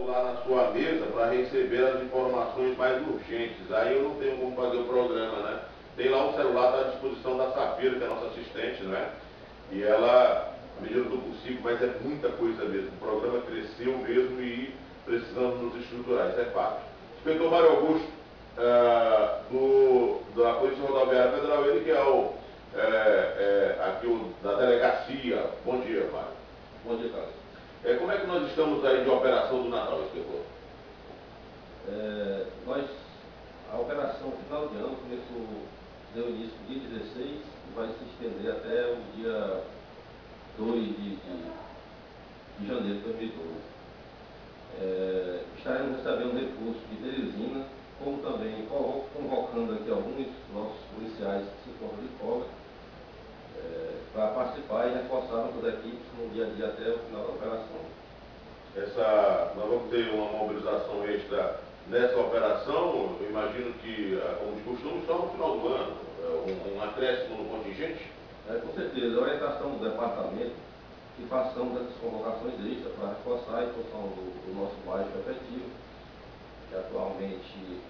celular na sua mesa para receber as informações mais urgentes. Aí eu não tenho como fazer o programa, né? Tem lá um celular à disposição da Safira, que é a nossa assistente, né? E ela, à medida do possível, mas é muita coisa mesmo. O programa cresceu mesmo e precisamos nos estruturar, isso é fato. Inspetor Mário Augusto, uh, do, da Polícia Rodoviária Federal, ele que é o, é, é, aqui o, da delegacia. Bom dia, Mário. Bom dia, Carlos. É, como é que nós estamos aí de operação do Natal, inspetor? É, nós, a operação final de ano começou, deu início dia 16 e vai se estender até o dia 2 de, de, de janeiro de 2012. É, estaremos recebendo recursos de Teresina, como também convocando aqui alguns nossos policiais que se encontram de folga, é, para participar e reforçar nossas equipes no dia a dia até o final da operação. Essa, nós vamos ter uma mobilização extra nessa operação, eu imagino que, eh, como de costume, só no final do ano, eh, um, um acréscimo no contingente? É, com certeza, a orientação do departamento que façamos essas convocações extras para reforçar em função do, do nosso baixo efetivo, que atualmente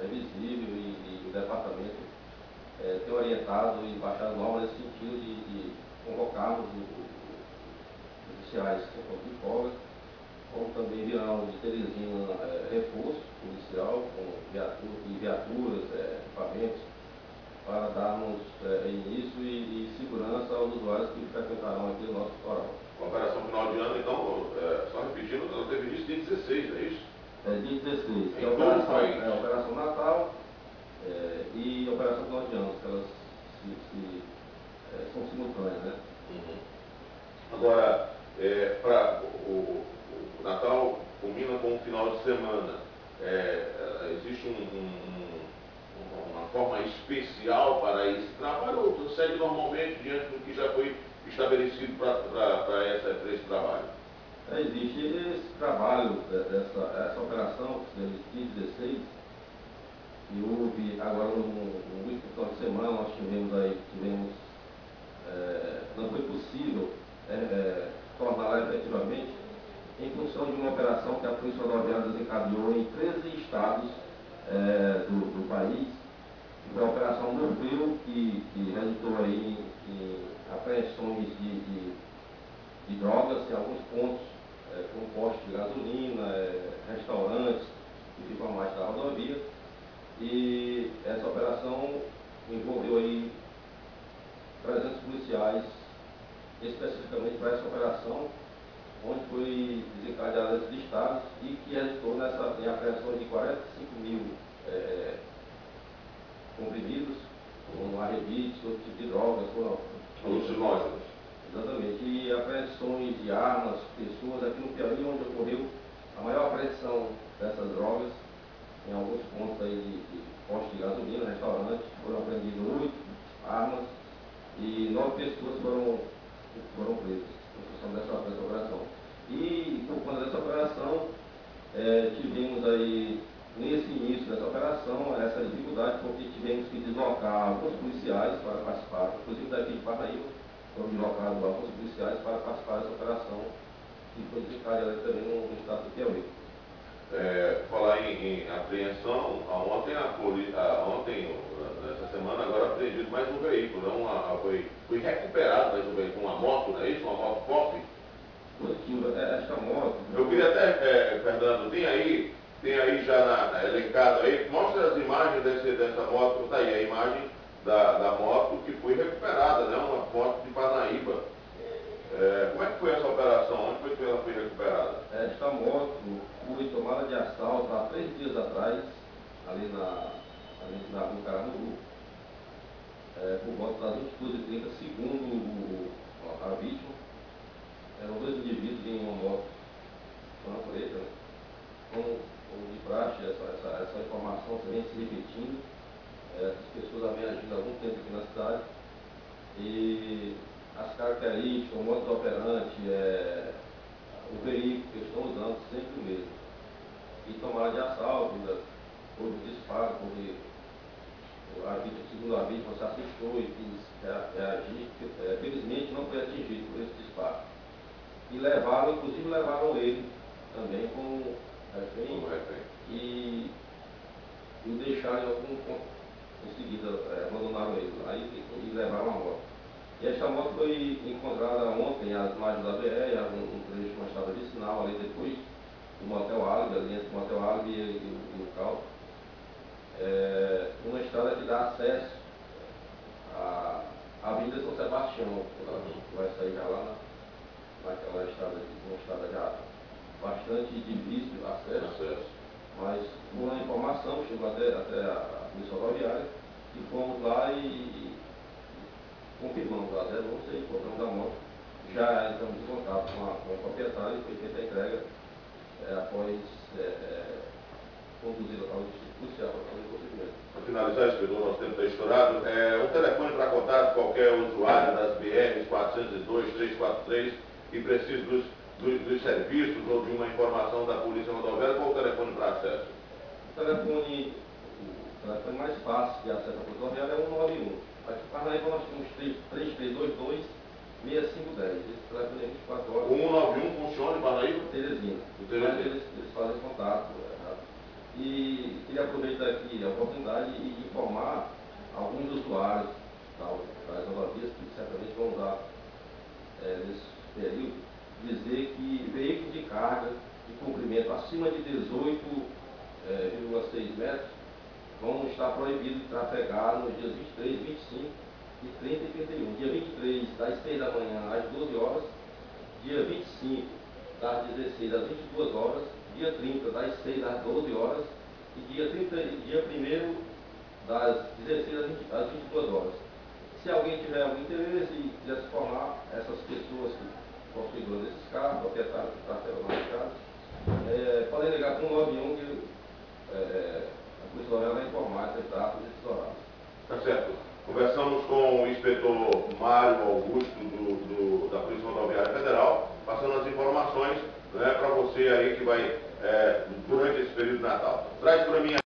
é visível e, e o departamento é, tem orientado e baixado normas nesse sentido de, de convocarmos os oficiais que estão de folga, como também de Teresina é, reforço policial com viatura, e viaturas, é, equipamentos, para darmos é, início e, e, segurança aos usuários que frequentarão aqui o nosso litoral. A operação final de ano, então, é, só repetindo, ela teve início dia 16, é isso? É, dia 16. Em é a operação, é a Operação Natal, é, e Operação Final de Anos, que elas se, se, é, são simultâneas, né? Uhum. Agora, é, para o, o, Natal combina com o final de semana. É, é, existe um, um, uma forma especial para esse trabalho ou segue normalmente diante do que já foi estabelecido para esse trabalho? É, existe esse trabalho, essa, essa operação, que 16, e houve, agora no, no último final de semana, nós tivemos aí, tivemos, é, não foi possível é, é, torná-la efetivamente em função de uma operação que a Polícia Rodoviária desencadeou em 13 estados é, do, do, país. Foi a Operação Morfeu, que, que resultou aí em, apreensões de, de, de, drogas em alguns pontos, é, como postos de gasolina, é, restaurantes que ficam mais da rodovia. E essa operação envolveu aí 300 policiais especificamente para essa operação, onde foi desencadeada esses estados e que resultou nessa, em apreensão de 45 mil é, comprimidos, com arrebites, outro tipo de drogas, foram alucinógenos. Exatamente. E apreensões de armas, pessoas aqui no Piauí, onde ocorreu a maior apreensão dessas drogas em alguns pontos aí de, de postos de gasolina, restaurantes, foram apreendidas oito armas e nove pessoas foram, foram presas em função dessa, dessa operação. E por conta dessa operação, é, tivemos aí, nesse início dessa operação, essa dificuldade, porque tivemos que deslocar alguns policiais para participar, inclusive daqui de Parnaíba, foram deslocados alguns policiais para participar dessa operação, que foi desencadeada também no, estado do Piauí é, falar em, em, apreensão, ontem, a, a, ontem, nessa semana, agora apreendido mais um veículo, não, né? a, foi, foi recuperado mais um veículo, uma moto, não é isso? Uma moto pop? Positivo, é, essa moto. Eu queria até, é, Fernando, tem aí, tem aí já na, elencado aí, mostra as imagens desse, dessa moto, tá aí a imagem da, da moto que foi recuperada, né? Uma moto de Parnaíba. É, como é que foi essa operação? Onde foi que ela foi recuperada? Esta moto foi tomada de assalto há três dias atrás, ali na, ali na no Caramuru, é, por volta das 22h30, segundo o, a vítima, eram dois indivíduos em uma moto, uma preta, como, como de praxe, essa, essa, essa informação também se repetindo, é, as pessoas vêm agindo há algum tempo aqui na cidade, e as características, o modo operante, é, o veículo que estão usando, sempre o mesmo. E tomaram de assalto, né, houve disparo, porque a vítima, segundo a vítima, se assustou e quis reagir, é, felizmente não foi atingido por esse disparo. E levaram, inclusive levaram ele também com refém, Como refém. e o deixaram em algum ponto. Em seguida, é, abandonaram ele lá e, e levaram a moto. E esta moto foi encontrada ontem às margens da BR, um, um trecho, uma estrada de sinal, ali depois do Motel Alve, ali entre o Motel Alve e, e, o local. É, uma estrada que dá acesso à Avenida São Sebastião, que vai sair já lá na, naquela estrada, uma estrada já bastante difícil acesso. Acesso. Mas com a informação, chegou até, até a Polícia Rodoviária, e fomos lá e confirmamos a denúncia e encontramos a moto. Já entramos em contato com, a, com o proprietário e foi feita a entrega é, após é, conduzida para o Distrito Policial para fazer o procedimento. Para finalizar, esse o nosso tempo está estourado. É, um telefone para contato qualquer usuário das BRs 402, 343 que precise dos, dos, dos serviços ou de uma informação da Polícia Rodoviária, qual o telefone para acesso? O telefone, o telefone mais fácil de acesso à Rodoviária é o 191. Aqui em Parnaíba nós temos 3322 6510. Esse telefone é 24 horas. 191 funciona em Parnaíba? Teresina. Teresina. Eles, eles fazem contato. né? E queria aproveitar aqui a oportunidade e informar alguns usuários das rodovias que certamente vão usar é, nesse período, dizer que veículos de carga de comprimento acima de 18,6 é, metros vão estar proibidos de trafegar nos dias 23, 25 e 30 e 31. Dia 23, das 6 da manhã às 12 horas. Dia 25, das 16 às 22 horas. Dia 30, das 6 às 12 horas. E dia, 30, dia 1 das 16 às 22 horas. Se alguém tiver algum interesse e quiser se formar, essas pessoas que possuem desses carros, proprietários que trafegam nas carros, é, podem ligar para o 91 que é, a Rodoviária vai informar essas datas e esses horários. Tá certo. Conversamos com o inspetor Mário Augusto do, do, da Polícia Rodoviária Federal, passando as informações né, para você aí que vai é, durante esse período de Natal. Traz para mim